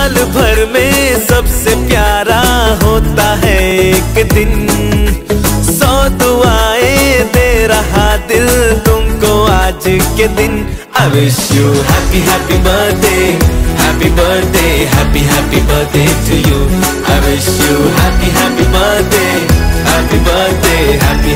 साल भर में सबसे प्यारा होता है एक दिन सौ दुआएँ दे रहा दिल तुमको आज के दिन I wish you happy happy birthday happy birthday happy happy birthday to you I wish you happy happy birthday happy birthday happy happy birthday